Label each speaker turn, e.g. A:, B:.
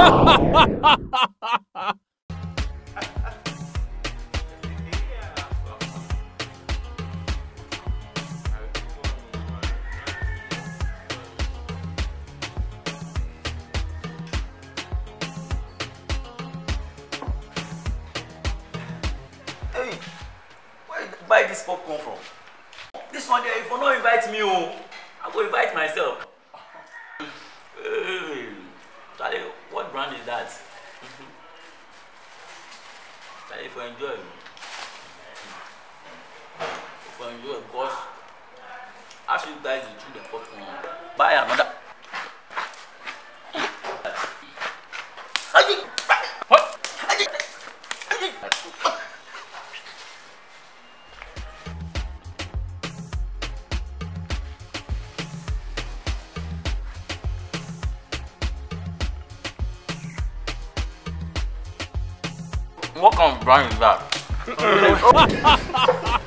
A: Where buy this popcorn from? This one there, if you not invite me, oh, I go invite myself. Is that? Charlie, if you enjoy, if you enjoy, because as you guys dey chew the popcorn, buy another. What kind of brand is that?